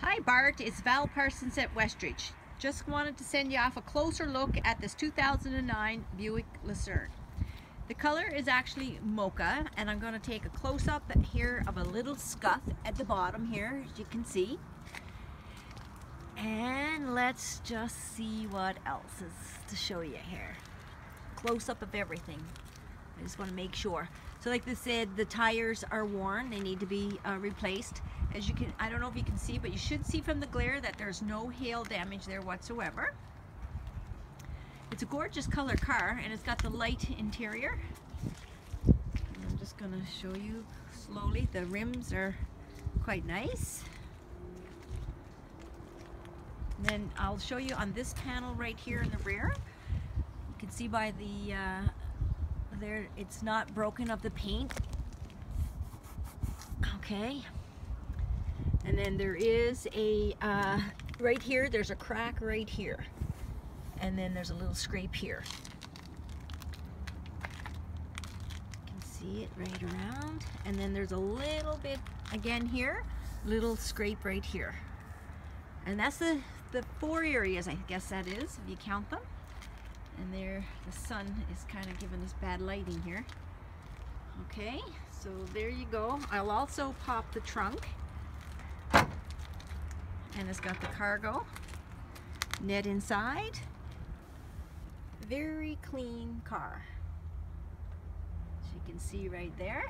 Hi Bart, it's Val Parsons at Westridge. Just wanted to send you off a closer look at this 2009 Buick Lucerne. The color is actually mocha and I'm going to take a close-up here of a little scuff at the bottom here as you can see. And let's just see what else is to show you here. Close-up of everything. I just want to make sure. So like they said, the tires are worn. They need to be uh, replaced. As you can, I don't know if you can see, but you should see from the glare that there's no hail damage there whatsoever. It's a gorgeous color car and it's got the light interior. I'm just gonna show you slowly. The rims are quite nice. And then I'll show you on this panel right here in the rear. You can see by the uh, there it's not broken of the paint okay and then there is a uh, right here there's a crack right here. And then there's a little scrape here. You can see it right around. And then there's a little bit again here little scrape right here. And that's the the four areas I guess that is if you count them. And there the sun is kind of giving us bad lighting here. Okay so there you go. I'll also pop the trunk and it's got the cargo net inside. Very clean car. As you can see right there.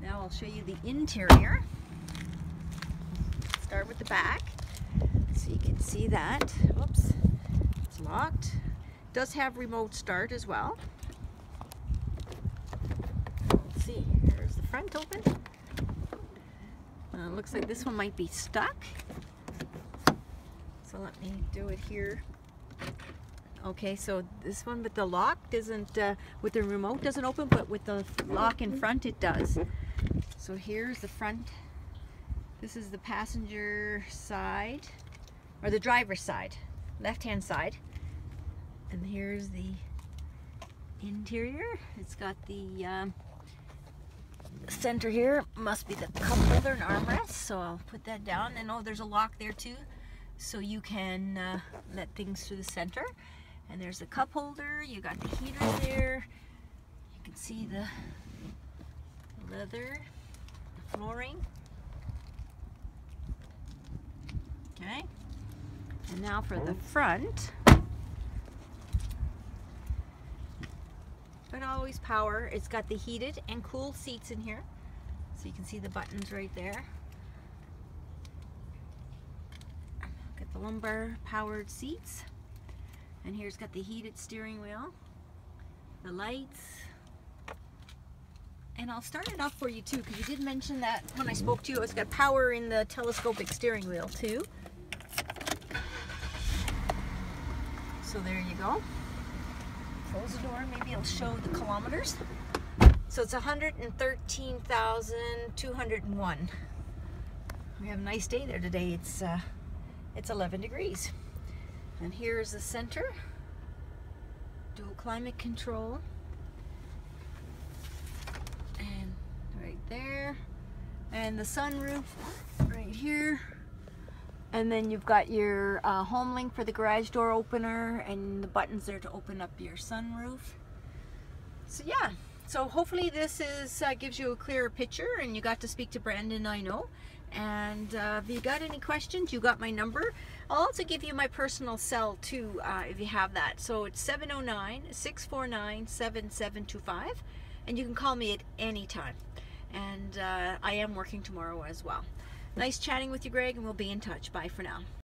Now I'll show you the interior. Start with the back. So you can see that. Whoops it's locked. Does have remote start as well. Let's see, here's the front open. Uh, looks like this one might be stuck. So let me do it here. Okay, so this one with the lock doesn't, uh, with the remote doesn't open, but with the lock in front it does. So here's the front. This is the passenger side, or the driver's side, left-hand side and here's the interior it's got the um, center here must be the cup holder and armrest so I'll put that down. And oh there's a lock there too so you can uh, let things through the center. And there's the cup holder. You got the heater there. You can see the leather the flooring. Okay. And now for the front but always power. It's got the heated and cool seats in here. So you can see the buttons right there. Got the lumbar powered seats. And here's got the heated steering wheel, the lights. And I'll start it off for you too, because you did mention that when I spoke to you, it's got power in the telescopic steering wheel too. So there you go close the door, maybe it'll show the kilometers. So it's 113,201. We have a nice day there today. It's uh, it's 11 degrees. And here's the center. Dual climate control. And right there. And the sunroof right here. And then you've got your uh, home link for the garage door opener and the buttons there to open up your sunroof. So yeah, so hopefully this is uh, gives you a clearer picture and you got to speak to Brandon, I know. And uh, if you got any questions, you got my number. I'll also give you my personal cell too, uh, if you have that. So it's 709-649-7725. And you can call me at any time. And uh, I am working tomorrow as well. Nice chatting with you, Greg, and we'll be in touch. Bye for now.